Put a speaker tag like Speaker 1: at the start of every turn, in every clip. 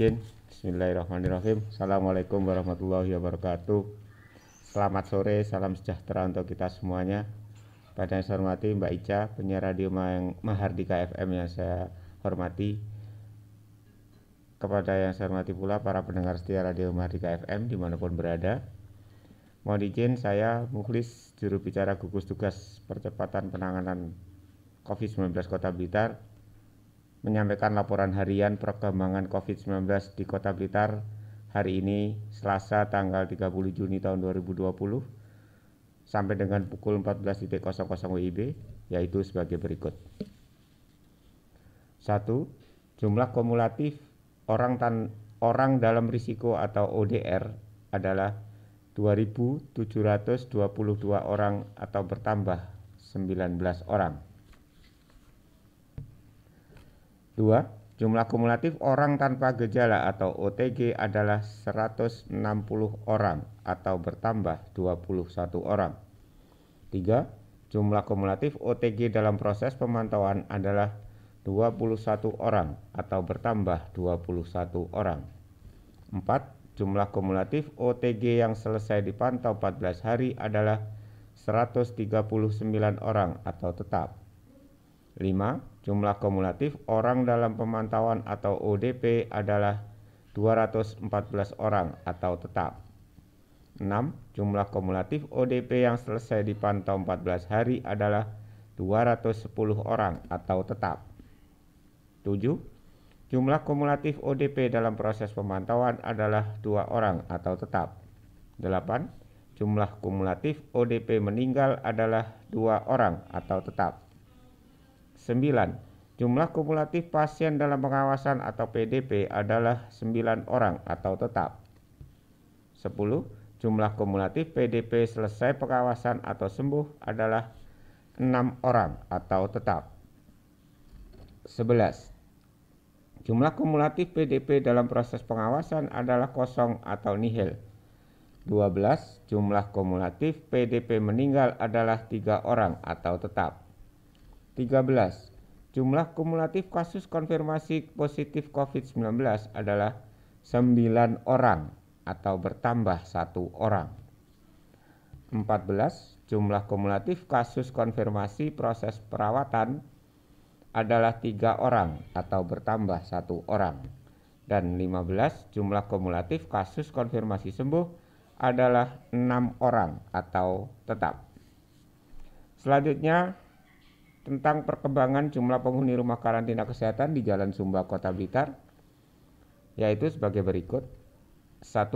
Speaker 1: izin. Bismillahirrahmanirrahim. Assalamualaikum warahmatullahi wabarakatuh. Selamat sore, salam sejahtera untuk kita semuanya. Pada yang saya hormati Mbak Ica, penyiar radio Mahardika FM yang saya hormati. Kepada yang saya hormati pula para pendengar setia radio Mahardika FM di mana pun berada. Mohon izin saya Mukhlis, juru bicara gugus tugas percepatan penanganan COVID-19 Kota Blitar menyampaikan laporan harian perkembangan COVID-19 di Kota Blitar hari ini Selasa tanggal 30 Juni tahun 2020 sampai dengan pukul 14.00 WIB yaitu sebagai berikut. 1. Jumlah kumulatif orang tan orang dalam risiko atau ODR adalah 2.722 orang atau bertambah 19 orang. 2. Jumlah kumulatif orang tanpa gejala atau OTG adalah 160 orang atau bertambah 21 orang. 3. Jumlah kumulatif OTG dalam proses pemantauan adalah 21 orang atau bertambah 21 orang. 4. Jumlah kumulatif OTG yang selesai dipantau 14 hari adalah 139 orang atau tetap. 5. Jumlah kumulatif orang dalam pemantauan atau ODP adalah 214 orang atau tetap. 6. Jumlah kumulatif ODP yang selesai dipantau 14 hari adalah 210 orang atau tetap. 7. Jumlah kumulatif ODP dalam proses pemantauan adalah 2 orang atau tetap. 8. Jumlah kumulatif ODP meninggal adalah 2 orang atau tetap. 9. Jumlah kumulatif pasien dalam pengawasan atau PDP adalah 9 orang atau tetap. 10. Jumlah kumulatif PDP selesai pengawasan atau sembuh adalah 6 orang atau tetap. 11. Jumlah kumulatif PDP dalam proses pengawasan adalah kosong atau nihil. 12. Jumlah kumulatif PDP meninggal adalah 3 orang atau tetap. 13. Jumlah kumulatif kasus konfirmasi positif COVID-19 adalah 9 orang atau bertambah satu orang. 14. Jumlah kumulatif kasus konfirmasi proses perawatan adalah tiga orang atau bertambah satu orang. Dan 15. Jumlah kumulatif kasus konfirmasi sembuh adalah enam orang atau tetap. Selanjutnya tentang perkembangan jumlah penghuni rumah karantina kesehatan di Jalan Sumba, Kota Blitar, yaitu sebagai berikut. 1.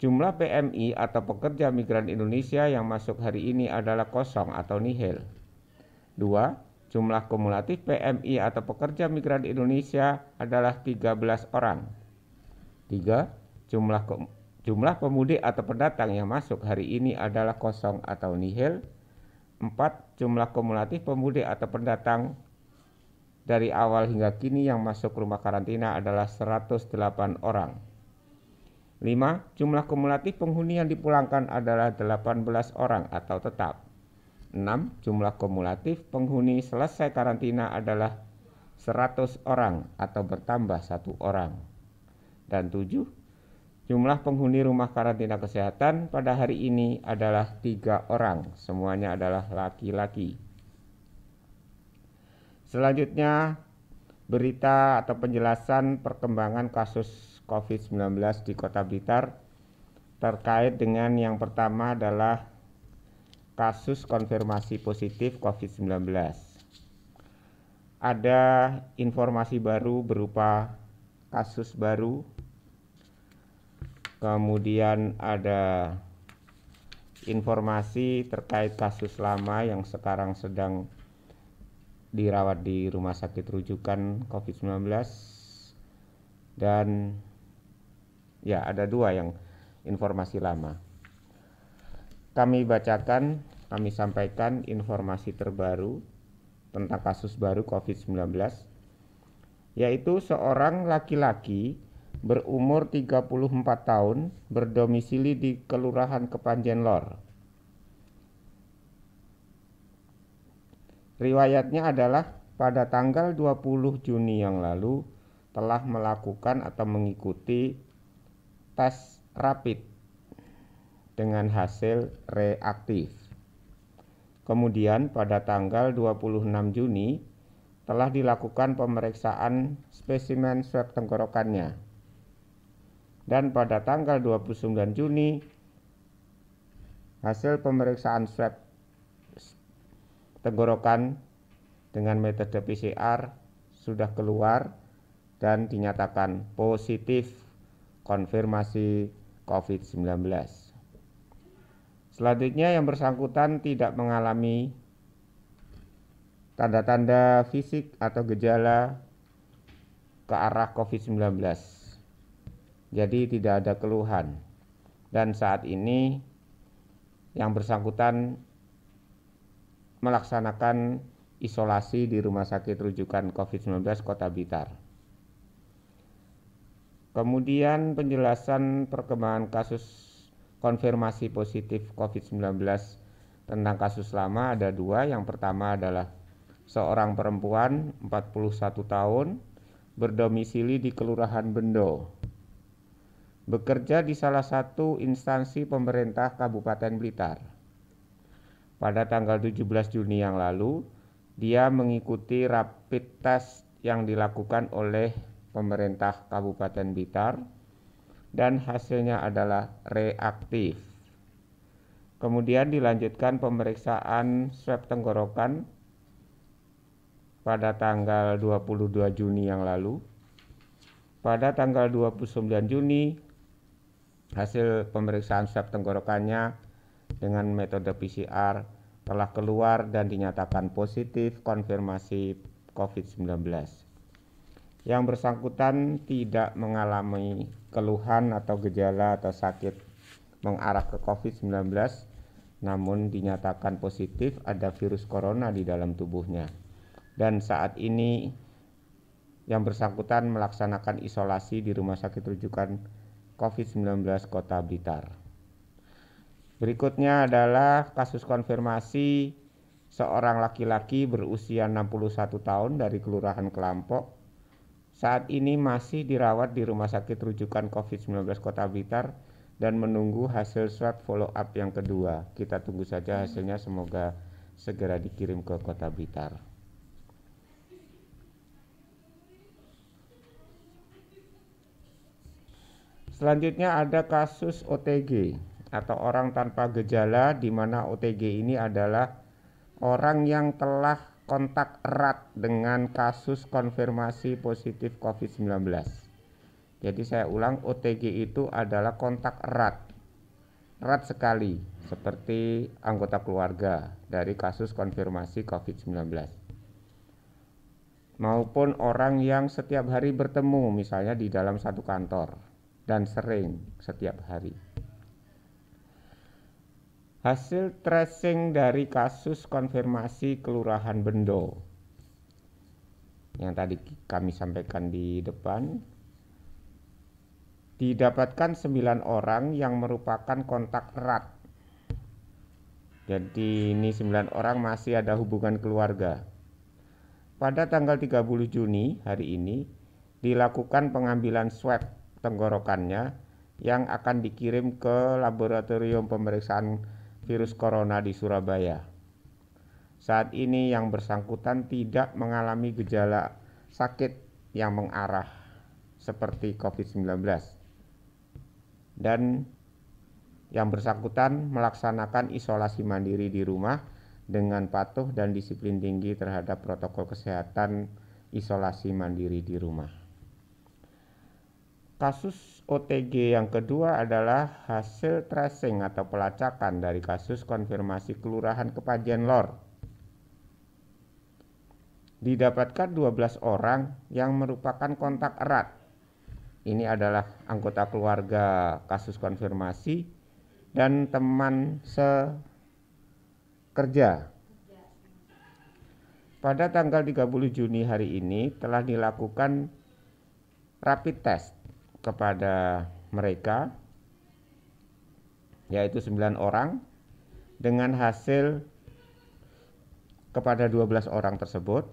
Speaker 1: Jumlah PMI atau pekerja migran Indonesia yang masuk hari ini adalah kosong atau nihil. 2. Jumlah kumulatif PMI atau pekerja migran Indonesia adalah 13 orang. 3. Jumlah jumlah pemudik atau pendatang yang masuk hari ini adalah kosong atau nihil. 4. Jumlah kumulatif pemudik atau pendatang dari awal hingga kini yang masuk rumah karantina adalah 108 orang. 5. Jumlah kumulatif penghuni yang dipulangkan adalah 18 orang atau tetap. 6. Jumlah kumulatif penghuni selesai karantina adalah 100 orang atau bertambah satu orang. Dan 7 Jumlah penghuni rumah karantina kesehatan pada hari ini adalah tiga orang, semuanya adalah laki-laki. Selanjutnya, berita atau penjelasan perkembangan kasus COVID-19 di Kota Blitar terkait dengan yang pertama adalah kasus konfirmasi positif COVID-19. Ada informasi baru berupa kasus baru kemudian ada informasi terkait kasus lama yang sekarang sedang dirawat di rumah sakit rujukan COVID-19 dan ya ada dua yang informasi lama. Kami bacakan, kami sampaikan informasi terbaru tentang kasus baru COVID-19 yaitu seorang laki-laki berumur 34 tahun, berdomisili di Kelurahan Kepanjen Lor. Riwayatnya adalah pada tanggal 20 Juni yang lalu, telah melakukan atau mengikuti tes rapid dengan hasil reaktif. Kemudian pada tanggal 26 Juni telah dilakukan pemeriksaan spesimen swab tenggorokannya. Dan pada tanggal 29 Juni hasil pemeriksaan swab tenggorokan dengan metode PCR sudah keluar dan dinyatakan positif konfirmasi COVID-19. Selanjutnya yang bersangkutan tidak mengalami tanda-tanda fisik atau gejala ke arah COVID-19. Jadi tidak ada keluhan. Dan saat ini yang bersangkutan melaksanakan isolasi di Rumah Sakit Rujukan COVID-19 Kota Blitar. Kemudian penjelasan perkembangan kasus konfirmasi positif COVID-19 tentang kasus lama ada dua. Yang pertama adalah seorang perempuan 41 tahun berdomisili di Kelurahan Bendo. Bekerja di salah satu instansi pemerintah Kabupaten Blitar. Pada tanggal 17 Juni yang lalu, dia mengikuti rapid test yang dilakukan oleh pemerintah Kabupaten Blitar dan hasilnya adalah reaktif. Kemudian dilanjutkan pemeriksaan swab tenggorokan pada tanggal 22 Juni yang lalu. Pada tanggal 29 Juni hasil pemeriksaan swab tenggorokannya dengan metode PCR telah keluar dan dinyatakan positif konfirmasi COVID-19 yang bersangkutan tidak mengalami keluhan atau gejala atau sakit mengarah ke COVID-19 namun dinyatakan positif ada virus corona di dalam tubuhnya. Dan saat ini yang bersangkutan melaksanakan isolasi di Rumah Sakit Rujukan COVID-19 Kota Blitar. Berikutnya adalah kasus konfirmasi seorang laki-laki berusia 61 tahun dari Kelurahan Kelampok saat ini masih dirawat di Rumah Sakit Rujukan COVID-19 Kota Blitar dan menunggu hasil swab follow up yang kedua. Kita tunggu saja hasilnya semoga segera dikirim ke Kota Blitar. Selanjutnya ada kasus OTG atau orang tanpa gejala di mana OTG ini adalah orang yang telah kontak erat dengan kasus konfirmasi positif COVID-19. Jadi saya ulang OTG itu adalah kontak erat. Erat sekali seperti anggota keluarga dari kasus konfirmasi COVID-19. Maupun orang yang setiap hari bertemu misalnya di dalam satu kantor dan sering setiap hari. Hasil tracing dari kasus konfirmasi Kelurahan Bendo yang tadi kami sampaikan di depan didapatkan 9 orang yang merupakan kontak erat. Jadi ini 9 orang masih ada hubungan keluarga. Pada tanggal 30 Juni hari ini dilakukan pengambilan swab tenggorokannya yang akan dikirim ke laboratorium pemeriksaan virus corona di Surabaya. Saat ini yang bersangkutan tidak mengalami gejala sakit yang mengarah seperti COVID-19 dan yang bersangkutan melaksanakan isolasi mandiri di rumah dengan patuh dan disiplin tinggi terhadap protokol kesehatan isolasi mandiri di rumah. Kasus OTG yang kedua adalah hasil tracing atau pelacakan dari kasus konfirmasi Kelurahan Kepajen Lor. Didapatkan 12 orang yang merupakan kontak erat. Ini adalah anggota keluarga kasus konfirmasi dan teman sekerja. Pada tanggal 30 Juni hari ini telah dilakukan rapid test kepada mereka yaitu 9 orang dengan hasil kepada 12 orang tersebut